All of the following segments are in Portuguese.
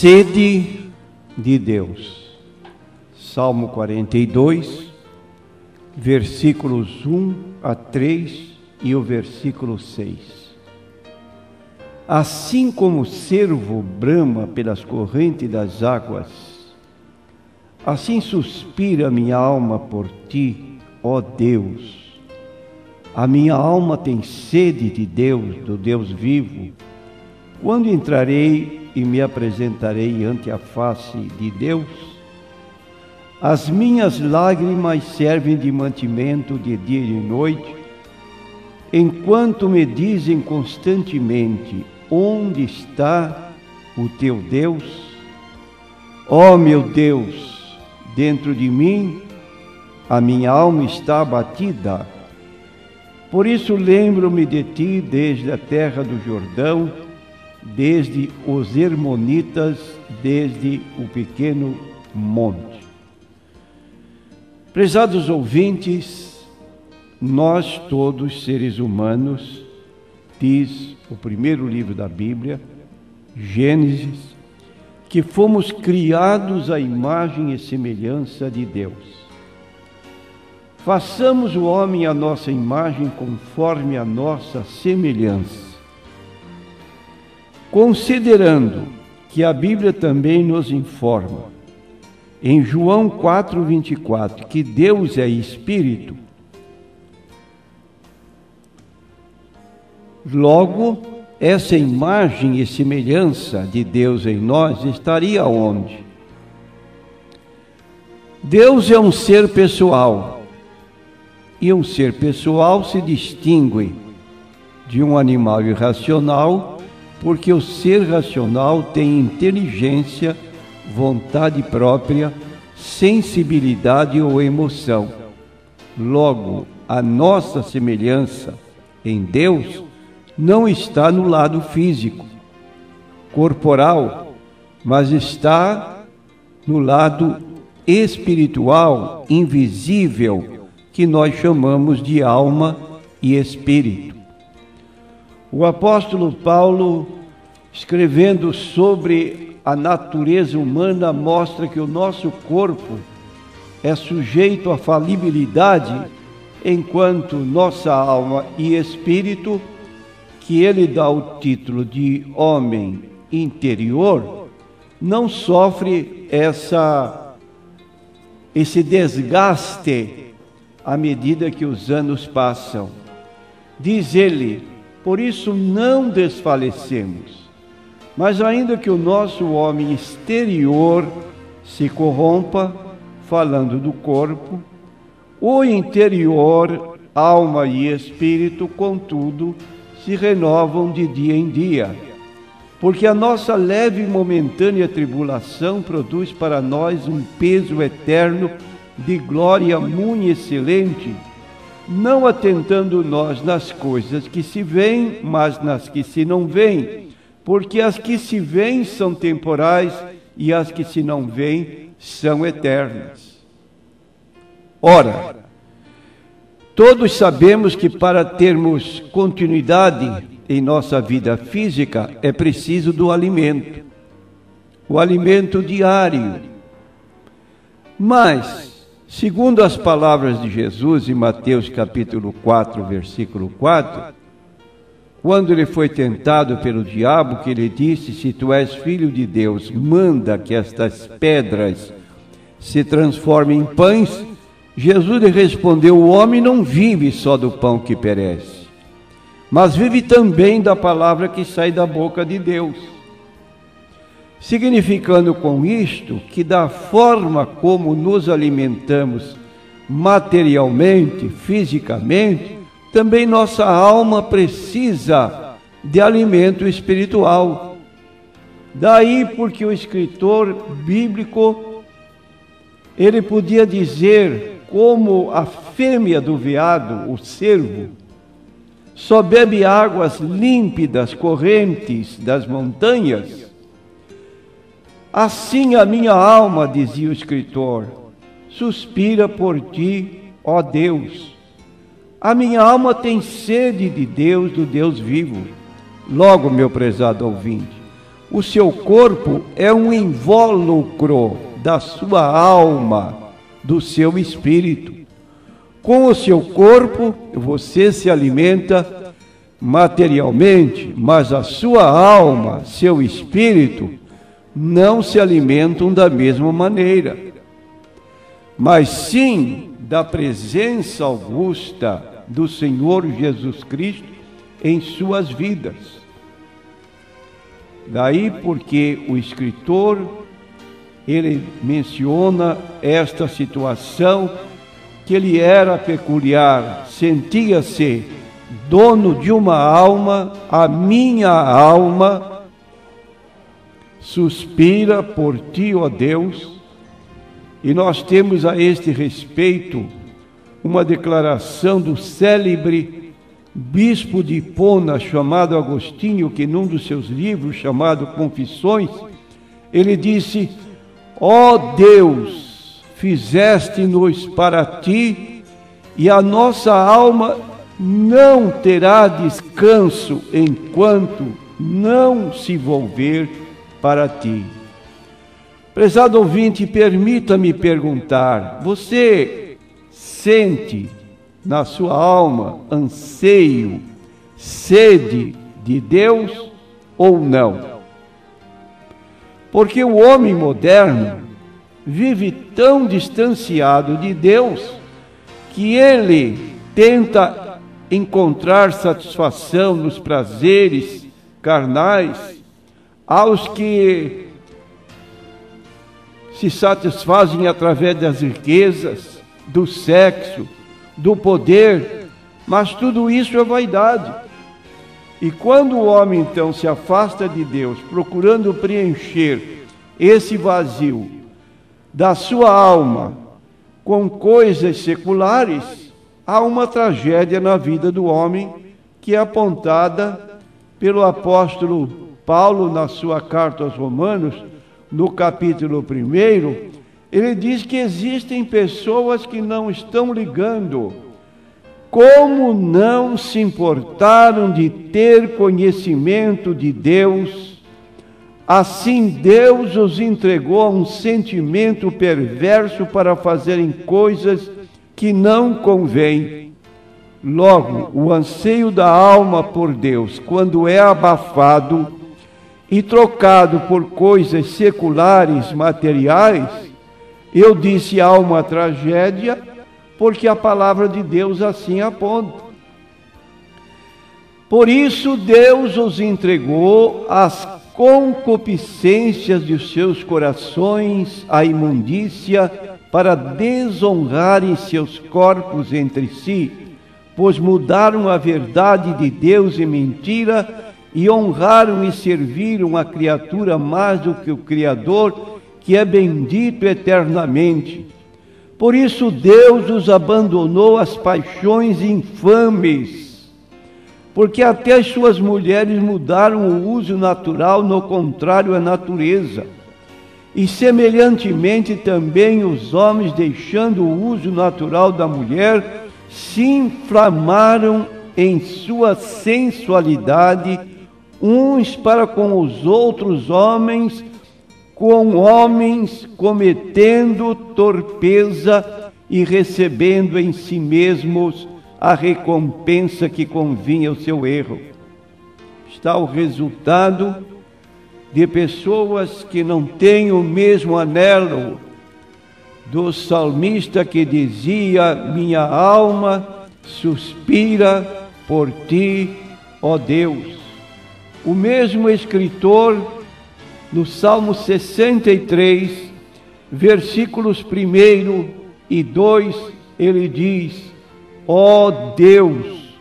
sede de Deus. Salmo 42, versículos 1 a 3 e o versículo 6. Assim como o cervo brama pelas correntes das águas, assim suspira minha alma por ti, ó Deus. A minha alma tem sede de Deus, do Deus vivo. Quando entrarei e me apresentarei ante a face de Deus? As minhas lágrimas servem de mantimento de dia e de noite, enquanto me dizem constantemente: Onde está o teu Deus? Ó oh, meu Deus, dentro de mim a minha alma está abatida. Por isso lembro-me de ti desde a terra do Jordão desde os Hermonitas, desde o pequeno monte. Prezados ouvintes, nós todos seres humanos, diz o primeiro livro da Bíblia, Gênesis, que fomos criados à imagem e semelhança de Deus. Façamos o homem à nossa imagem conforme a nossa semelhança Considerando que a Bíblia também nos informa, em João 4,24, que Deus é Espírito, logo, essa imagem e semelhança de Deus em nós estaria onde? Deus é um ser pessoal, e um ser pessoal se distingue de um animal irracional porque o ser racional tem inteligência, vontade própria, sensibilidade ou emoção. Logo, a nossa semelhança em Deus não está no lado físico, corporal, mas está no lado espiritual, invisível, que nós chamamos de alma e espírito. O apóstolo Paulo, escrevendo sobre a natureza humana, mostra que o nosso corpo é sujeito à falibilidade, enquanto nossa alma e espírito, que ele dá o título de homem interior, não sofre essa esse desgaste à medida que os anos passam. Diz ele: por isso não desfalecemos. Mas ainda que o nosso homem exterior se corrompa, falando do corpo, o interior, alma e espírito, contudo, se renovam de dia em dia. Porque a nossa leve e momentânea tribulação produz para nós um peso eterno de glória muito excelente não atentando nós nas coisas que se veem, mas nas que se não veem, porque as que se veem são temporais e as que se não veem são eternas. Ora, todos sabemos que para termos continuidade em nossa vida física é preciso do alimento, o alimento diário. Mas, Segundo as palavras de Jesus em Mateus capítulo 4, versículo 4, quando ele foi tentado pelo diabo, que ele disse: Se tu és filho de Deus, manda que estas pedras se transformem em pães. Jesus lhe respondeu: O homem não vive só do pão que perece, mas vive também da palavra que sai da boca de Deus significando com isto que, da forma como nos alimentamos materialmente, fisicamente, também nossa alma precisa de alimento espiritual. Daí porque o escritor bíblico ele podia dizer como a fêmea do veado, o cervo, só bebe águas límpidas, correntes das montanhas, Assim a minha alma, dizia o escritor, suspira por ti, ó Deus. A minha alma tem sede de Deus, do Deus vivo. Logo, meu prezado ouvinte, O seu corpo é um invólucro da sua alma, do seu espírito. Com o seu corpo, você se alimenta materialmente, mas a sua alma, seu espírito, não se alimentam da mesma maneira, mas sim da presença augusta do Senhor Jesus Cristo em suas vidas. Daí porque o escritor ele menciona esta situação que ele era peculiar, sentia-se dono de uma alma, a minha alma suspira por ti, ó Deus, e nós temos a este respeito uma declaração do célebre bispo de Hipona, chamado Agostinho, que num dos seus livros, chamado Confissões, ele disse: Ó oh Deus, fizeste-nos para ti, e a nossa alma não terá descanso enquanto não se volver para ti. Prezado ouvinte, permita-me perguntar: você sente na sua alma anseio, sede de Deus ou não? Porque o homem moderno vive tão distanciado de Deus que ele tenta encontrar satisfação nos prazeres carnais, aos que se satisfazem através das riquezas, do sexo, do poder, mas tudo isso é vaidade. E quando o homem então se afasta de Deus, procurando preencher esse vazio da sua alma com coisas seculares, há uma tragédia na vida do homem que é apontada pelo apóstolo Paulo na sua carta aos Romanos, no capítulo 1. Ele diz que existem pessoas que não estão ligando. Como não se importaram de ter conhecimento de Deus, assim Deus os entregou a um sentimento perverso para fazerem coisas que não convém. Logo, o anseio da alma por Deus, quando é abafado e trocado por coisas seculares, materiais, eu disse há uma tragédia, porque a palavra de Deus assim aponta. Por isso Deus os entregou às concupiscências de seus corações, à imundícia para desonrarem seus corpos entre si, pois mudaram a verdade de Deus em mentira e honraram e serviram a criatura mais do que o Criador, que é bendito eternamente. Por isso Deus os abandonou às paixões infames, porque até as suas mulheres mudaram o uso natural no contrário à natureza e semelhantemente também os homens, deixando o uso natural da mulher, se inflamaram em sua sensualidade, uns para com os outros homens, com homens cometendo torpeza e recebendo em si mesmos a recompensa que convinha ao seu erro. Está o resultado de pessoas que não têm o mesmo anelo do salmista que dizia: Minha alma suspira por ti, ó Deus. O mesmo escritor, no Salmo 63, versículos 1 e 2, ele diz: Ó Deus,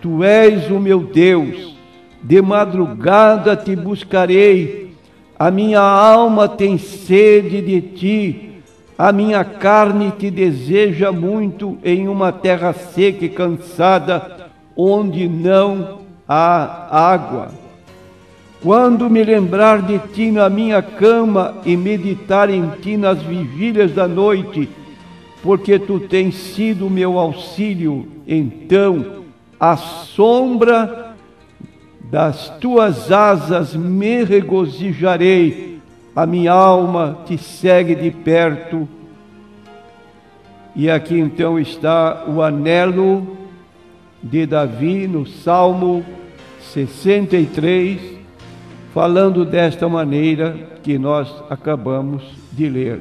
tu és o meu Deus de madrugada te buscarei, a minha alma tem sede de ti, a minha carne te deseja muito em uma terra seca e cansada, onde não há água. Quando me lembrar de ti na minha cama e meditar em ti nas vigílias da noite, porque tu tens sido meu auxílio, então a sombra das tuas asas me regozijarei, a minha alma te segue de perto. E aqui então está o anelo de Davi no Salmo 63, falando desta maneira que nós acabamos de ler.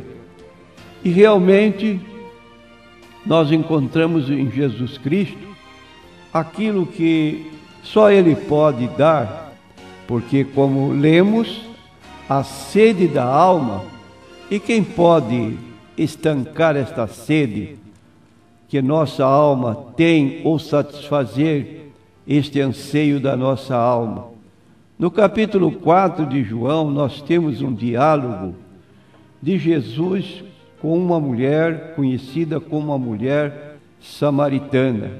E realmente nós encontramos em Jesus Cristo aquilo que só Ele pode dar, porque, como lemos, a sede da alma, e quem pode estancar esta sede que nossa alma tem ou satisfazer este anseio da nossa alma? No capítulo 4 de João, nós temos um diálogo de Jesus com uma mulher conhecida como a mulher samaritana.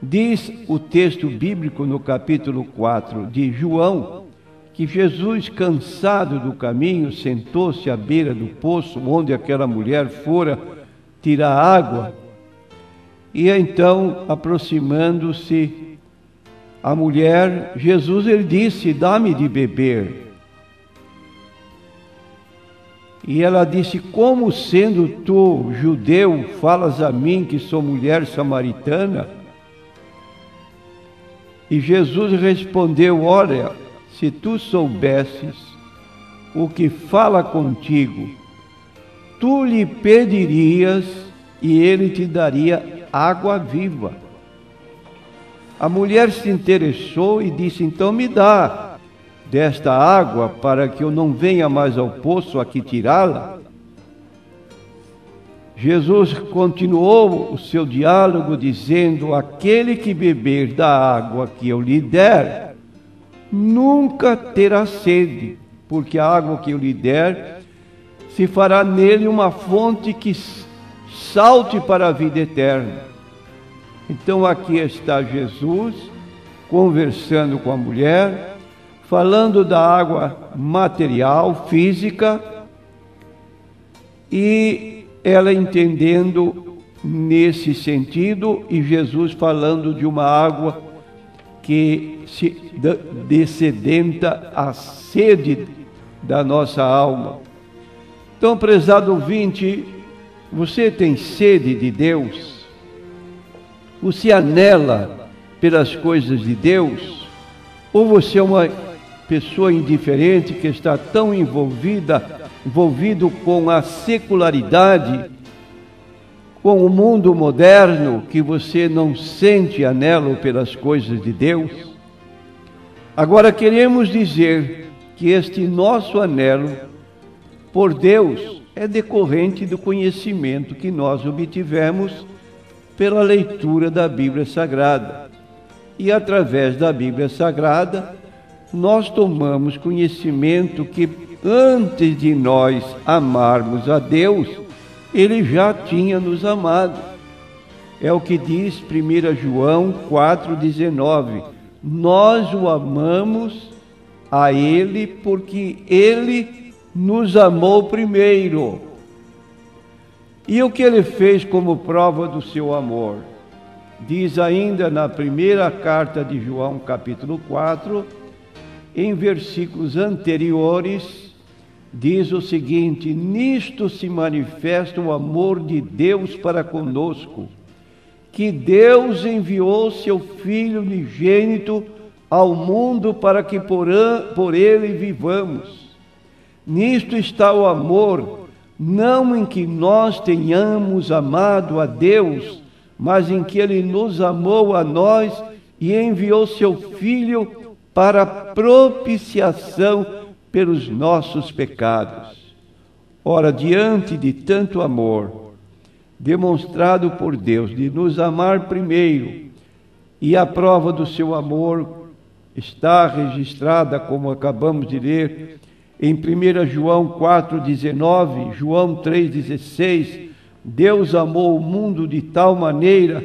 Diz o texto bíblico no capítulo 4 de João que Jesus, cansado do caminho, sentou-se à beira do poço onde aquela mulher fora tirar água. E então, aproximando-se a mulher, Jesus ele disse: Dá-me de beber. E ela disse: Como sendo tu judeu, falas a mim que sou mulher samaritana? E Jesus respondeu: Olha, se tu soubesses o que fala contigo, tu lhe pedirias e ele te daria água viva. A mulher se interessou e disse: Então me dá desta água para que eu não venha mais ao poço aqui tirá-la? Jesus continuou o seu diálogo dizendo: Aquele que beber da água que eu lhe der, nunca terá sede, porque a água que eu lhe der se fará nele uma fonte que salte para a vida eterna. Então aqui está Jesus conversando com a mulher falando da água material, física, e ela entendendo nesse sentido, e Jesus falando de uma água que se descedenta a sede da nossa alma. Então, prezado ouvinte, você tem sede de Deus? Você anela pelas coisas de Deus? Ou você é uma pessoa indiferente que está tão envolvida, envolvido com a secularidade, com o mundo moderno, que você não sente anelo pelas coisas de Deus. Agora queremos dizer que este nosso anelo por Deus é decorrente do conhecimento que nós obtivemos pela leitura da Bíblia Sagrada. E através da Bíblia Sagrada, nós tomamos conhecimento que antes de nós amarmos a Deus, Ele já tinha nos amado. É o que diz 1 João 4,19. Nós o amamos a Ele porque Ele nos amou primeiro. E o que Ele fez como prova do seu amor? Diz ainda na primeira carta de João, capítulo 4, em versículos anteriores, diz o seguinte: Nisto se manifesta o amor de Deus para conosco, que Deus enviou seu Filho unigênito ao mundo para que por, por ele vivamos. Nisto está o amor, não em que nós tenhamos amado a Deus, mas em que ele nos amou a nós e enviou seu Filho para propiciação pelos nossos pecados. Ora, diante de tanto amor demonstrado por Deus de nos amar primeiro, e a prova do seu amor está registrada, como acabamos de ler, em 1 João 4,19, João 3,16, Deus amou o mundo de tal maneira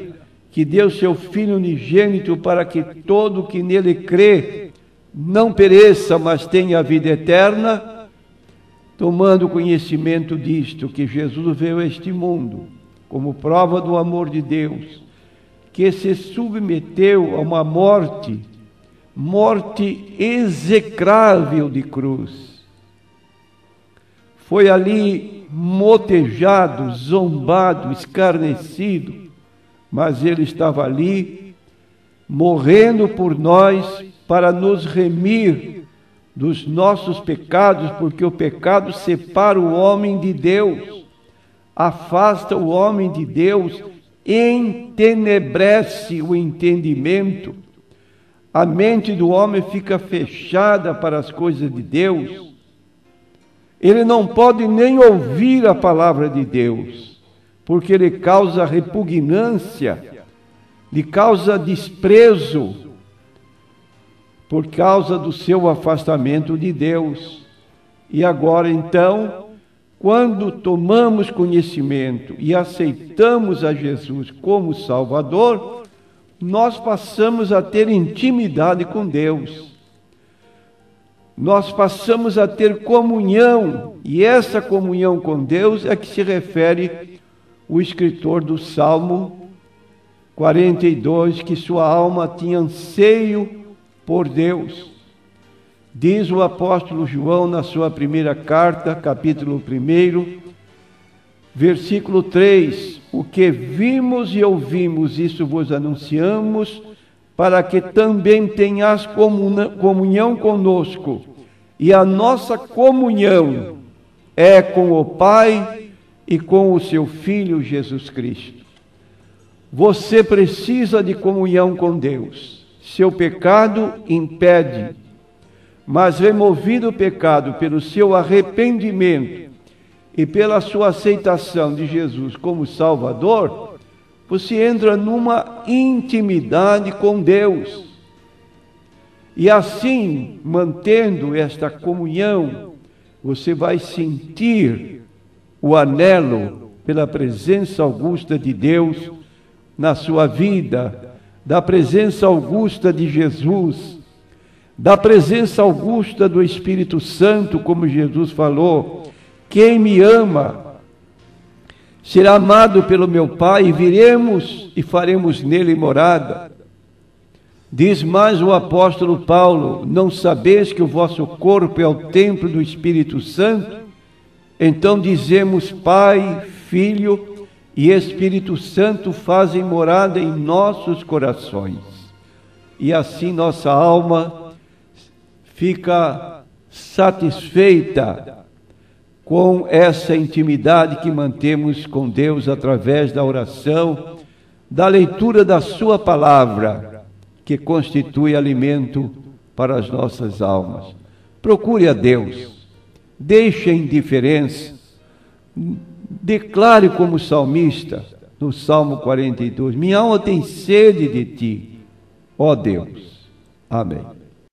que deu seu Filho unigênito para que todo que nele crê não pereça, mas tenha a vida eterna, tomando conhecimento disto, que Jesus veio a este mundo como prova do amor de Deus, que se submeteu a uma morte morte execrável de cruz. Foi ali motejado, zombado, escarnecido, mas ele estava ali morrendo por nós para nos remir dos nossos pecados, porque o pecado separa o homem de Deus, afasta o homem de Deus, entenebrece o entendimento. A mente do homem fica fechada para as coisas de Deus. Ele não pode nem ouvir a palavra de Deus, porque ele causa repugnância, lhe causa desprezo, por causa do seu afastamento de Deus. E agora então, quando tomamos conhecimento e aceitamos a Jesus como Salvador, nós passamos a ter intimidade com Deus. Nós passamos a ter comunhão, e essa comunhão com Deus é que se refere o escritor do Salmo 42, que sua alma tinha anseio por Deus. Diz o apóstolo João na sua primeira carta, capítulo 1, versículo 3: O que vimos e ouvimos, isso vos anunciamos, para que também tenhas comunhão conosco. E a nossa comunhão é com o Pai e com o seu Filho Jesus Cristo. Você precisa de comunhão com Deus. Seu pecado impede, mas removido o pecado pelo seu arrependimento e pela sua aceitação de Jesus como Salvador, você entra numa intimidade com Deus. E assim, mantendo esta comunhão, você vai sentir o anelo pela presença augusta de Deus na sua vida, da presença augusta de Jesus, da presença augusta do Espírito Santo, como Jesus falou: quem me ama será amado pelo meu Pai, e viremos e faremos nele morada. Diz mais o apóstolo Paulo: Não sabeis que o vosso corpo é o templo do Espírito Santo? Então dizemos: Pai, Filho e Espírito Santo fazem morada em nossos corações. E assim nossa alma fica satisfeita com essa intimidade que mantemos com Deus através da oração, da leitura da Sua palavra, que constitui alimento para as nossas almas. Procure a Deus deixe a indiferença, declare como salmista, no Salmo 42, minha alma tem sede de ti, ó Deus. Amém.